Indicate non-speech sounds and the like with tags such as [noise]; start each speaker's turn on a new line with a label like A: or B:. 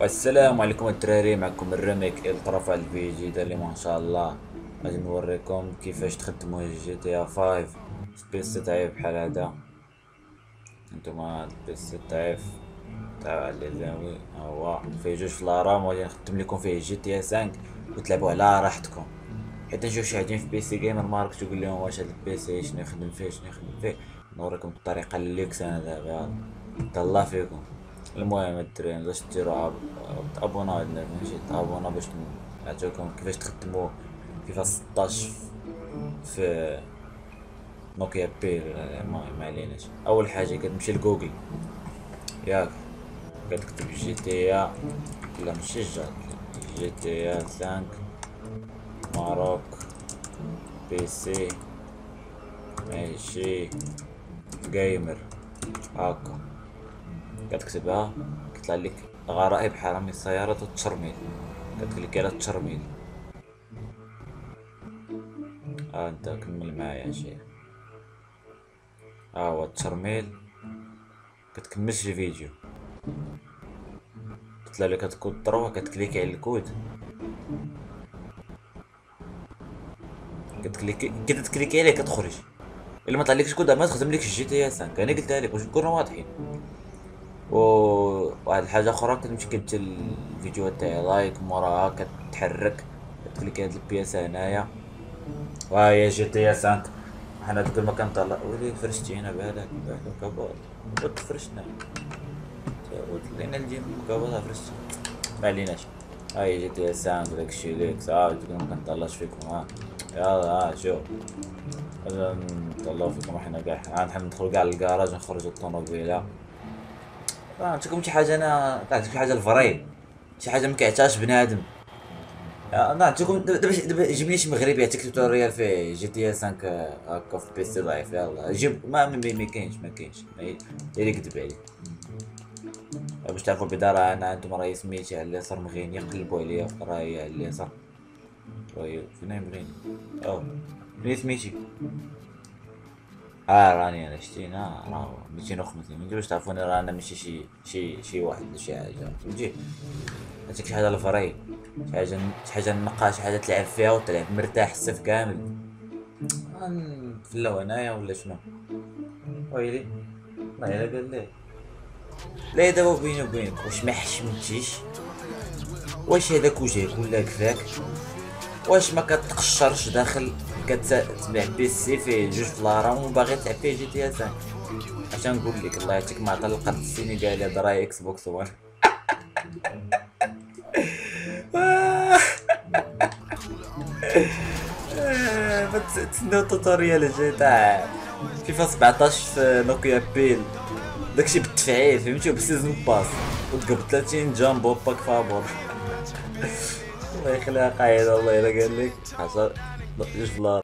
A: والسلام عليكم الدراري معكم الرميك الطرف الفيديو جديد اليوم شاء الله. غادي نوريكم كيفاش تخدموا جي تي آ 5 سبيس تاعي بحال هذا. انتما البيس تاعي تاع اللي زاوي هو فيه جوج فلارام وغادي نخدم لكم فيه جي تي آ 5 وتلعبوا على راحتكم. حيت نشوف شي حاجين في بي سي جيمر مارك تقول لهم واش هاد البيسي شنو يخدم فيه شنو يخدم فيه. نوريكم الطريقة الليكس أنا دابا. تهلا فيكم. المهم الدراري باش ديروا تابونا عندنا ماشي تابونا باش نعطيكم كيفاش تخدموا فيفا 16 في نوكيا بير المهم ما عليناش. أول حاجة كتمشي لجوجل. ياك. كتكتب جي تي لا ماشي جي تي 5 ماروك بي سي ماشي. جيمر هاكا. كتكتبها كيطلع لك غرائب حرامي السيارات والتشرميل كتكليك على التشرميل ها أنت كمل معايا شي ها هو التشرميل كتكملش الفيديو كتطلع لك الكود ضربة كتكليكي على الكود. كتكليكي كي تكليكي عليه كتخرج إلا ما طلعلكش كود ما تخدم لك الجي تي اس أنا قلتها لك باش نكونوا واضحين. و واحد الحاجة أخرى كتمشي كدير الفيديوهات تاعي لايك موراها كتحرك كتكليك هاد البياسة هنايا. ها هي جي تي اس 5 حنا دوك ما كنطلع. ويلي فرشتي هنا بهذاك بهذاك كابوط فرشنا. ود لينا الجيم كابوط فرشتي. ما عليناش. هاي جي تي اس 5 داكشي ليكس ها دوك ما كنطلعش فيكم. ها يلا ها شوف نطلعو فيكم. حنا كاع ندخلو كاع للكراج نخرجو الطوموبيلة. نعطيكم شي حاجة أنا نعطيكم شي حاجة الفري شي حاجة ما كيعطيهاش بنادم. نعطيكم دابا دابا جيب لي شي مغربي يعطيك توتوريال في جي تي 5 هكا في بيسي ضعيف يلا جيب ما ما كاينش ما كاينش. اللي كتب عليه باش تعرفوا البدارة أنا عندهم راهي سميتي على اليسار مغيني يقلبوا عليا راهي على اليسار. راهي فين مغيني؟ أو منين سميتي؟ آه راني انا شتينا راه 250 ما باش تعرفوني راه أنا ماشي شي شي شي واحد شي حاجة. فهمتي؟ هاتيك شي حاجة الفري شي حاجة شي حاجة نقا حاجة تلعب فيها وتلعب مرتاح الصيف كامل. نفلاو هنايا ولا شنو؟ ويلي. الله إلا قال لي. لا دابا بيني وبينك واش ما حشمتيش؟ واش هذاك وجهك ولا كفاك واش ما كتقشرش داخل؟ كتبيع PC فيه جوج ف la RAM وباغي تلعب فيه GTA 5 اش نقول لك؟ الله يعطيك ما عطى القرد السينيغالي هذا راه Xbox 1 [laughs] تسناو التوتوريال الجاي تاع فيفا 17 في نوكيا بيل. داكشي بالتفعيل فهمتي؟ وبسيزون باس. وتقبل 30 جامبو باك فابور. [laughs] الله يخليها قايده الله إلا قال لك. حصل. جوج فلار